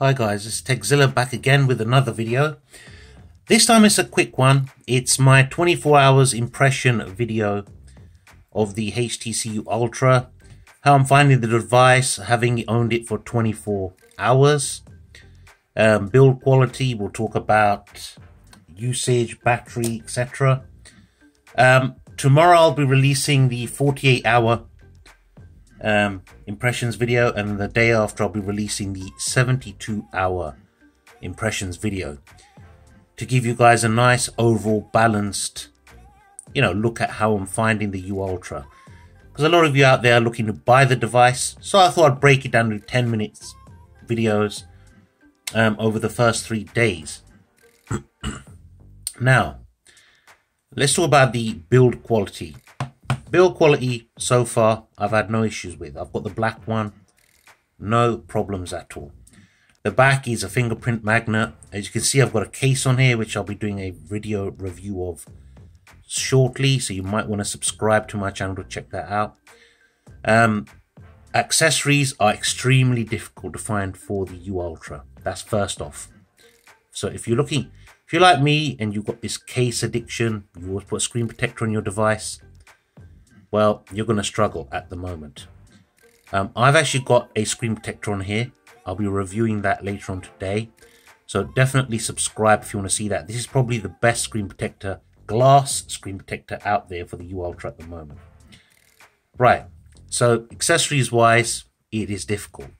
Hi guys, it's Techzilla back again with another video. This time it's a quick one. It's my 24 hours impression video of the HTC Ultra. How I'm finding the device, having owned it for 24 hours. Um, build quality, we'll talk about usage, battery, etc. Um, tomorrow I'll be releasing the 48 hour um, impressions video, and the day after, I'll be releasing the 72 hour impressions video to give you guys a nice overall balanced, you know, look at how I'm finding the U Ultra. Because a lot of you out there are looking to buy the device, so I thought I'd break it down to 10 minutes videos um, over the first three days. now, let's talk about the build quality. Build quality so far, I've had no issues with. I've got the black one, no problems at all. The back is a fingerprint magnet. As you can see, I've got a case on here, which I'll be doing a video review of shortly. So you might want to subscribe to my channel to check that out. Um, accessories are extremely difficult to find for the U Ultra. That's first off. So if you're looking, if you're like me and you've got this case addiction, you always put a screen protector on your device, well, you're going to struggle at the moment. Um, I've actually got a screen protector on here. I'll be reviewing that later on today. So definitely subscribe if you want to see that. This is probably the best screen protector, glass screen protector out there for the U Ultra at the moment. Right, so accessories wise, it is difficult.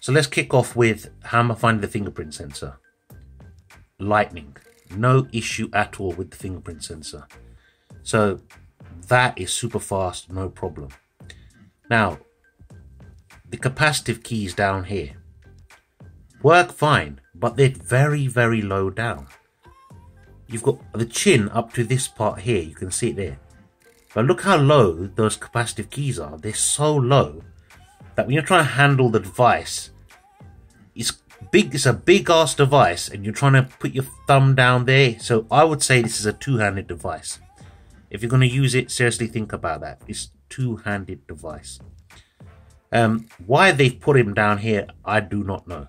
So let's kick off with how am I finding the fingerprint sensor? Lightning. No issue at all with the fingerprint sensor. So that is super fast, no problem. Now, the capacitive keys down here work fine, but they're very, very low down. You've got the chin up to this part here, you can see it there. But look how low those capacitive keys are. They're so low that when you're trying to handle the device, it's big. It's a big ass device, and you're trying to put your thumb down there. So I would say this is a two-handed device. If you're going to use it, seriously think about that. It's two-handed device. Um, why they've put him down here, I do not know.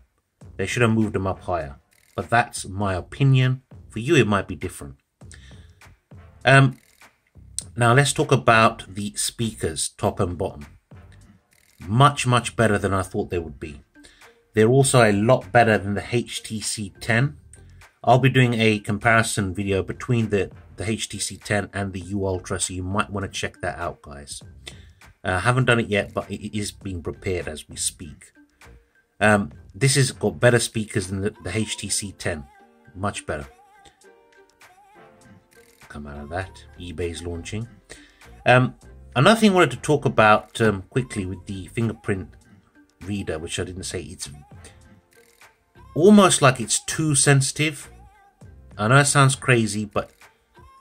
They should have moved him up higher. But that's my opinion. For you, it might be different. Um, now let's talk about the speakers, top and bottom. Much, much better than I thought they would be. They're also a lot better than the HTC 10. I'll be doing a comparison video between the the HTC 10 and the U Ultra, so you might want to check that out, guys. I uh, haven't done it yet, but it is being prepared as we speak. Um, this has got better speakers than the, the HTC 10, much better. Come out of that, eBay's launching. Um, another thing I wanted to talk about um, quickly with the fingerprint reader, which I didn't say, it's almost like it's too sensitive. I know it sounds crazy, but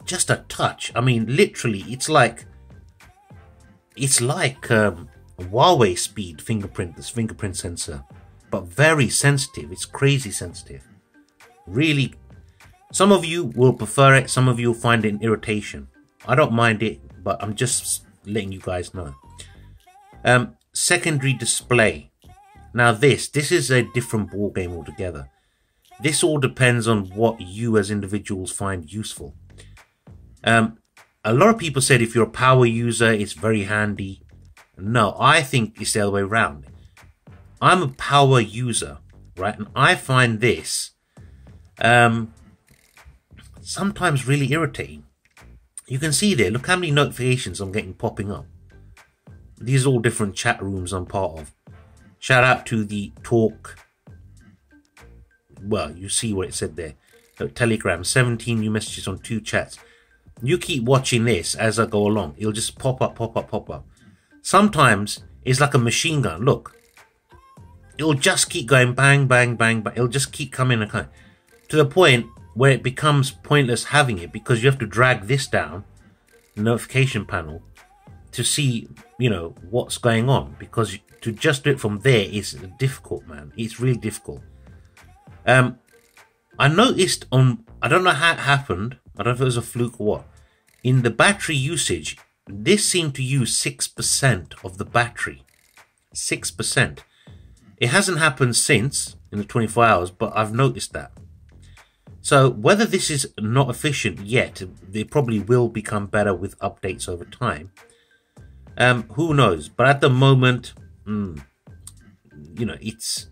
just a touch. I mean, literally, it's like it's like um, Huawei speed fingerprint, this fingerprint sensor, but very sensitive. It's crazy sensitive. Really, some of you will prefer it. Some of you will find it an irritation. I don't mind it, but I'm just letting you guys know. Um, secondary display. Now this, this is a different ball game altogether. This all depends on what you as individuals find useful. Um, a lot of people said if you're a power user, it's very handy. No, I think it's the other way around. I'm a power user, right? And I find this um, sometimes really irritating. You can see there, look how many notifications I'm getting popping up. These are all different chat rooms I'm part of. Shout out to the talk. Well, you see what it said there. Telegram, 17 new messages on two chats. You keep watching this as I go along. It'll just pop up, pop up, pop up. Sometimes it's like a machine gun. Look. It'll just keep going bang, bang, bang, but it'll just keep coming and coming. To the point where it becomes pointless having it because you have to drag this down, notification panel, to see, you know, what's going on. Because to just do it from there is difficult, man. It's really difficult. Um, I noticed on, I don't know how it happened, I don't know if it was a fluke or what. In the battery usage, this seemed to use 6% of the battery. 6%. It hasn't happened since, in the 24 hours, but I've noticed that. So whether this is not efficient yet, it probably will become better with updates over time. Um, who knows? But at the moment, mm, you know, it's.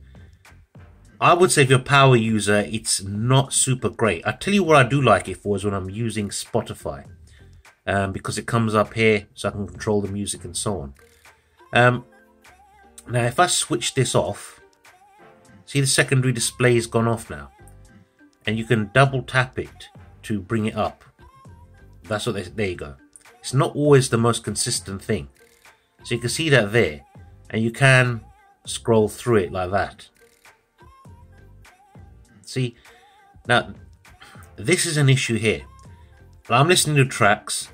I would say if you're a power user, it's not super great. I tell you what I do like it for is when I'm using Spotify, um, because it comes up here, so I can control the music and so on. Um, now, if I switch this off, see the secondary display has gone off now and you can double tap it to bring it up. That's what they, there you go. It's not always the most consistent thing. So you can see that there and you can scroll through it like that. See, now this is an issue here. I'm listening to tracks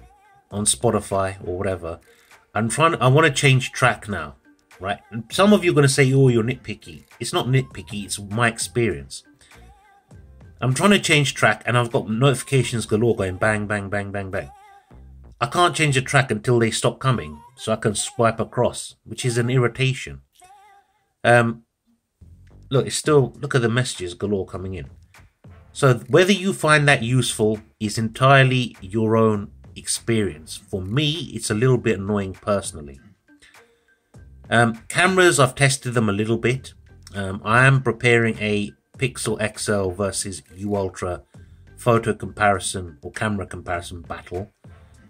on Spotify or whatever. I'm trying. I want to change track now, right? And some of you are going to say, "Oh, you're nitpicky." It's not nitpicky. It's my experience. I'm trying to change track and I've got notifications galore going bang, bang, bang, bang, bang. I can't change the track until they stop coming so I can swipe across, which is an irritation. Um, look, it's still, look at the messages galore coming in. So whether you find that useful is entirely your own experience. For me, it's a little bit annoying personally. Um, cameras, I've tested them a little bit. Um, I am preparing a Pixel XL versus U Ultra photo comparison or camera comparison battle.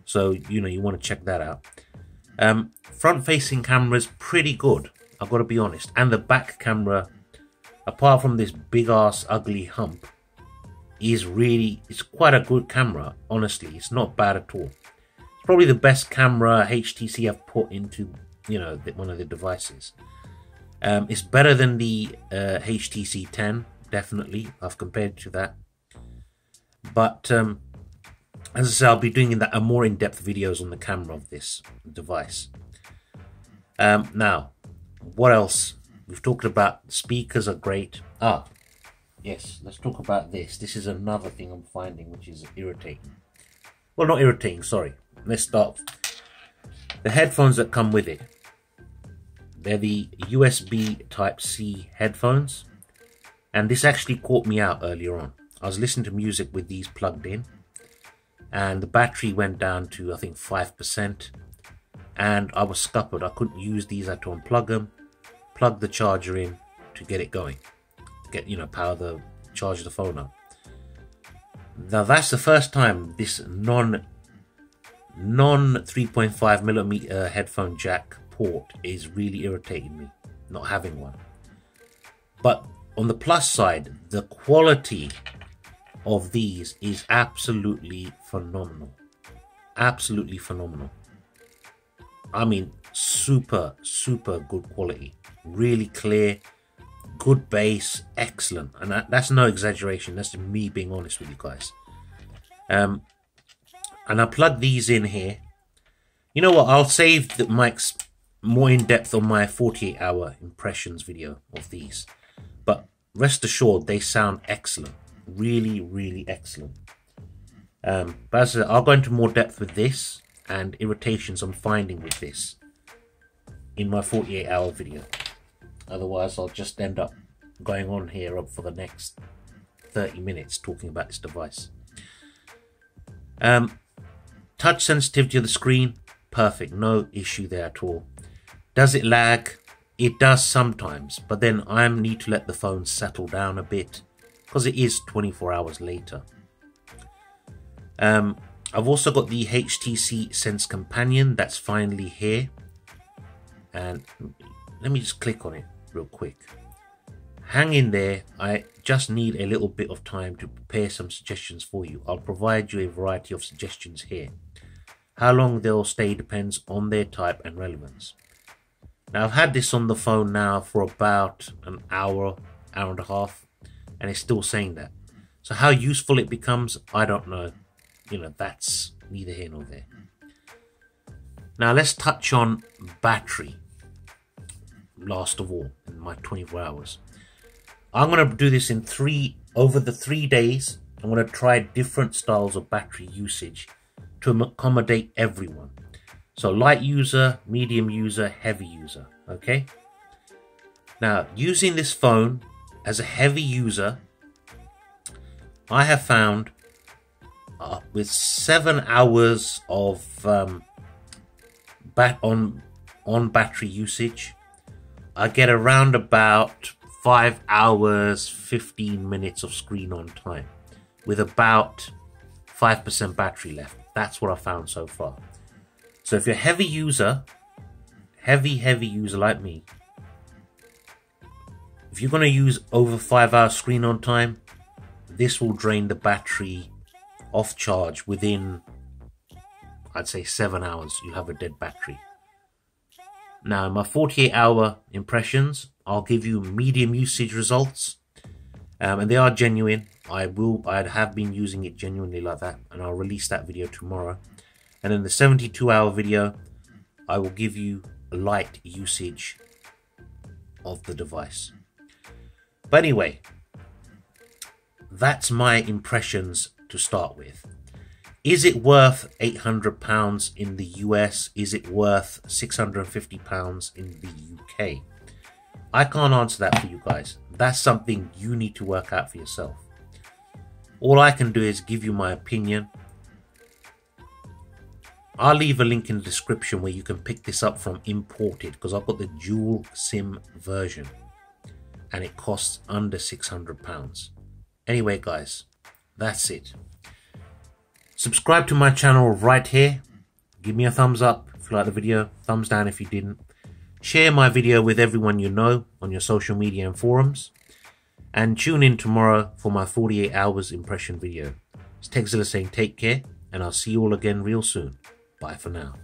So, you know, you want to check that out. Um, front facing cameras, pretty good, I've got to be honest. And the back camera, apart from this big ass ugly hump, is really, it's quite a good camera, honestly. It's not bad at all. It's probably the best camera HTC have put into, you know, one of the devices. Um, it's better than the uh, HTC 10, definitely. I've compared to that. But um, as I say, I'll be doing that, a more in-depth videos on the camera of this device. Um, now, what else? We've talked about speakers are great. Ah, yes, let's talk about this. This is another thing I'm finding which is irritating. Well, not irritating, sorry. Let's start. The headphones that come with it. They're the USB Type-C headphones. And this actually caught me out earlier on. I was listening to music with these plugged in and the battery went down to I think 5% and I was scuppered. I couldn't use these. I had to unplug them, plug the charger in to get it going, get, you know, power the, charge the phone up. Now that's the first time this non non 3.5 millimeter headphone jack port is really irritating me not having one but on the plus side, the quality of these is absolutely phenomenal. Absolutely phenomenal. I mean, super, super good quality. Really clear, good bass, excellent. And that, that's no exaggeration. That's me being honest with you guys. Um, and I plug these in here. You know what? I'll save the mics more in depth on my 48 hour impressions video of these But rest assured they sound excellent. Really, really excellent. Um, but as I said, I'll go into more depth with this and irritations I'm finding with this in my 48 hour video. Otherwise, I'll just end up going on here for the next 30 minutes talking about this device. Um, touch sensitivity of the screen, perfect, no issue there at all. Does it lag? It does sometimes, but then I need to let the phone settle down a bit because it is 24 hours later. Um, I've also got the HTC Sense Companion that's finally here. And let me just click on it real quick. Hang in there, I just need a little bit of time to prepare some suggestions for you. I'll provide you a variety of suggestions here. How long they'll stay depends on their type and relevance. Now I've had this on the phone now for about an hour, hour and a half, and it's still saying that. So how useful it becomes, I don't know. You know, that's neither here nor there. Now let's touch on battery. Last of all, in my 24 hours. I'm going to do this in three, over the three days. I'm going to try different styles of battery usage to accommodate everyone. So light user, medium user, heavy user, okay? Now, using this phone as a heavy user, I have found uh, with seven hours of um, bat on on battery usage, I get around about five hours, 15 minutes of screen on time with about 5% battery left. That's what I found so far. So if you're a heavy user, heavy, heavy user like me, if you're going to use over five hours screen on time, this will drain the battery off charge within, I'd say seven hours, you have a dead battery. Now, in my 48 hour impressions, I'll give you medium usage results. Um, and they are genuine. I will, I have been using it genuinely like that, and I'll release that video tomorrow. And in the 72 hour video, I will give you light usage of the device. But anyway, that's my impressions to start with. Is it worth £800 in the US? Is it worth £650 in the UK? I can't answer that for you guys. That's something you need to work out for yourself. All I can do is give you my opinion. I'll leave a link in the description where you can pick this up from imported because I've got the dual SIM version and it costs under £600. Anyway, guys, that's it. Subscribe to my channel right here. Give me a thumbs up if you like the video, thumbs down if you didn't. Share my video with everyone you know on your social media and forums. And tune in tomorrow for my 48 hours impression video. It's Techzilla saying take care, and I'll see you all again real soon. Bye for now.